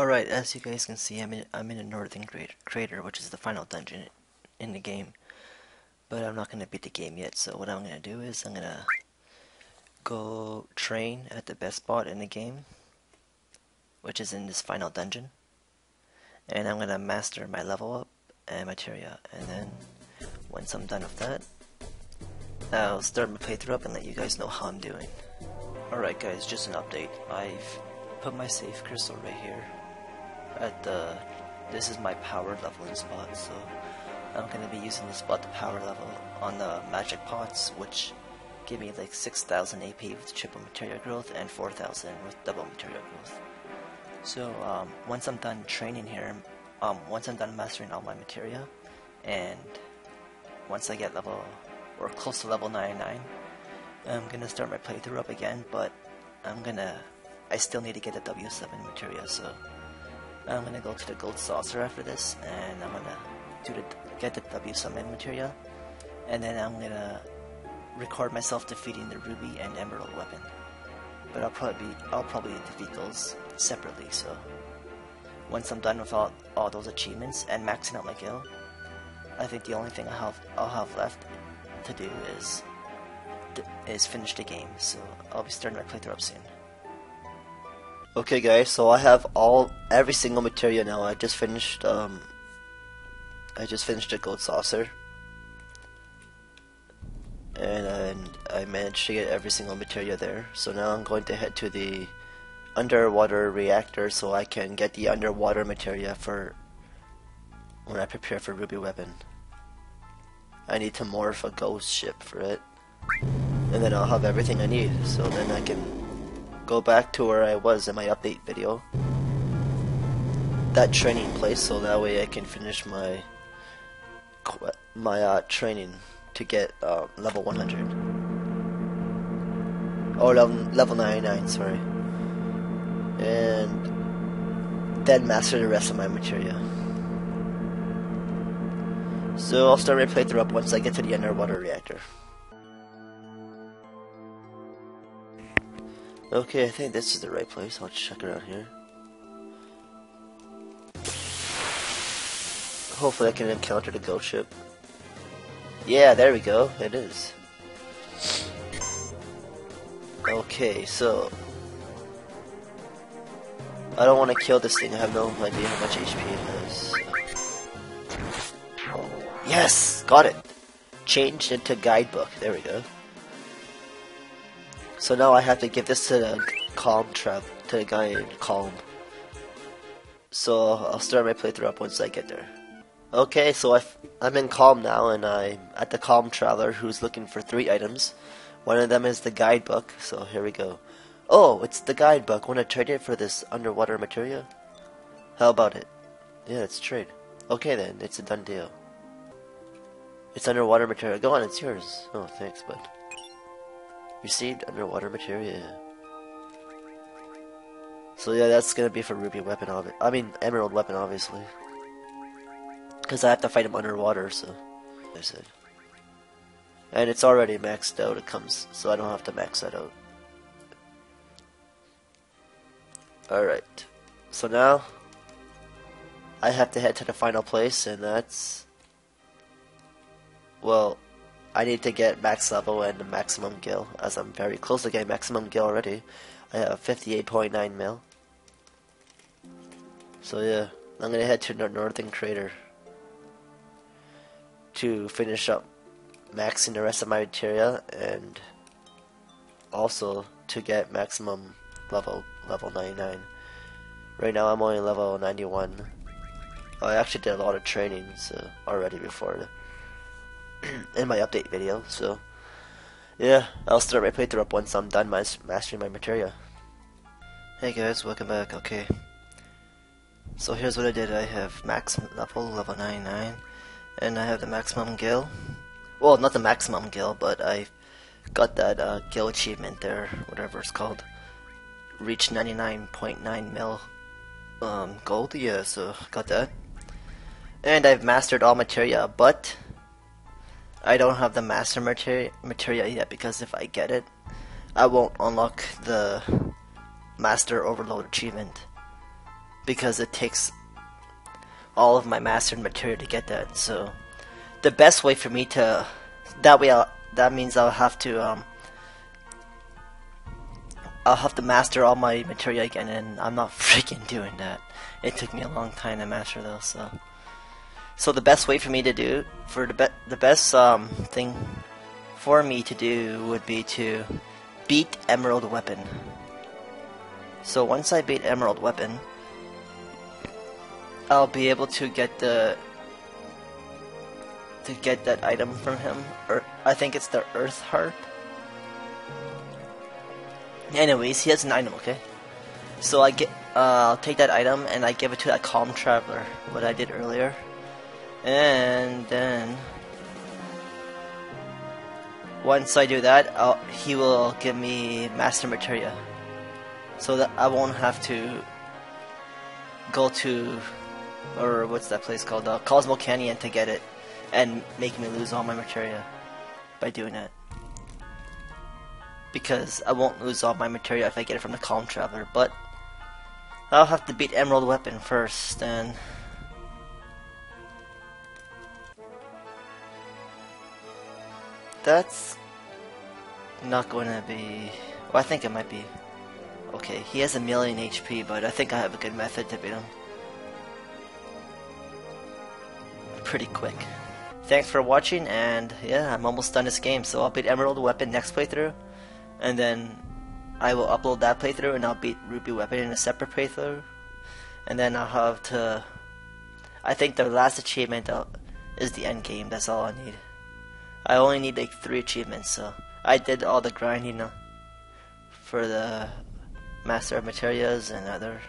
Alright, as you guys can see, I'm in, I'm in a northern crater, which is the final dungeon in the game. But I'm not going to beat the game yet, so what I'm going to do is I'm going to go train at the best spot in the game, which is in this final dungeon. And I'm going to master my level up and materia, and then once I'm done with that, I'll start my playthrough up and let you guys know how I'm doing. Alright guys, just an update. I've put my safe crystal right here at the this is my power leveling spot so I'm gonna be using this spot to power level on the magic pots which give me like 6000 AP with triple material growth and 4000 with double material growth. So um, once I'm done training here um, once I'm done mastering all my materia and once I get level or close to level 99 I'm gonna start my playthrough up again but I'm gonna I still need to get the W7 materia so I'm gonna go to the gold saucer after this, and I'm gonna do the get the W summon materia, and then I'm gonna record myself defeating the ruby and emerald weapon. But I'll probably I'll probably defeat those separately. So once I'm done with all all those achievements and maxing out my gil, I think the only thing I have I'll have left to do is is finish the game. So I'll be starting my playthrough up soon. Okay guys, so I have all every single material now. I just finished um I just finished the gold saucer. And, and I managed to get every single material there. So now I'm going to head to the underwater reactor so I can get the underwater material for when I prepare for Ruby Weapon. I need to morph a ghost ship for it. And then I'll have everything I need, so then I can go back to where I was in my update video. That training place, so that way I can finish my my uh, training to get uh, level 100. Or level, level 99, sorry. And then master the rest of my materia. So I'll start my playthrough up once I get to the underwater reactor. Okay, I think this is the right place. I'll check out here. Hopefully I can encounter the ghost ship. Yeah, there we go. It is. Okay, so... I don't want to kill this thing. I have no idea how much HP it has. Yes! Got it! Changed into guidebook. There we go. So now I have to give this to the Kalm Trap, to the guy in Kalm. So I'll start my playthrough up once I get there. Okay, so i am in Kalm now, and I'm at the Kalm Traveler who's looking for three items. One of them is the guidebook, so here we go. Oh, it's the guidebook. Want to trade it for this underwater materia? How about it? Yeah, let's trade. Okay then, it's a done deal. It's underwater material. Go on, it's yours. Oh, thanks, bud. Received underwater materia. So yeah, that's gonna be for Ruby weapon, I mean Emerald weapon, obviously. Because I have to fight him underwater, so I said. And it's already maxed out. It comes, so I don't have to max that out. Alright. So now, I have to head to the final place, and that's... Well, I need to get max level and maximum gil, as I'm very close to getting maximum gil already. I have 58.9 mil. So yeah, I'm gonna head to the northern crater to finish up maxing the rest of my materia and also to get maximum level level 99. Right now I'm only level 91. I actually did a lot of training so already before in my update video. So, yeah, I'll start my playthrough up once I'm done my mastering my materia. Hey guys, welcome back. Okay, so here's what I did. I have max level, level 99, and I have the maximum gil. Well, not the maximum gil, but I got that uh, gil achievement there, whatever it's called. Reached 99.9 mil um, gold, yeah, so got that. And I've mastered all materia, but I don't have the master materia, materia yet because if I get it, I won't unlock the master Overlord achievement because it takes all of my mastered material to get that. So the best way for me to that way I'll, that means I'll have to um, I'll have to master all my material again, and I'm not freaking doing that. It took me a long time to master those, so. So the best way for me to do, for the be the best um, thing for me to do would be to beat Emerald Weapon. So once I beat Emerald Weapon, I'll be able to get the to get that item from him. Or I think it's the Earth Harp. Anyways, he has an item, okay? So I get, uh, I'll take that item and I give it to that Kalm Traveler, what I did earlier. And then, once I do that, I'll, he will give me Master Materia. So that I won't have to go to, or what's that place called, uh, Cosmo Canyon to get it, and make me lose all my materia by doing that because I won't lose all my Materia if I get it from the Kalm Traveler, but I'll have to beat Emerald Weapon first, and... That's not going to be... Well, I think it might be. Okay, he has a million HP, but I think I have a good method to beat him. Pretty quick. Thanks for watching, and yeah, I'm almost done this game, so I'll beat Emerald Weapon next playthrough and then I will upload that playthrough and I'll beat Ruby Weapon in a separate playthrough and then I'll have to I think the last achievement uh, is the end game that's all I need I only need like three achievements so I did all the grinding uh, for the Master of Materials and other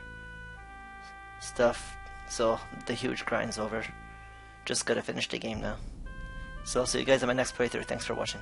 stuff. So the huge grind's over. Just gotta finish the game now. So I'll see you guys in my next playthrough. Thanks for watching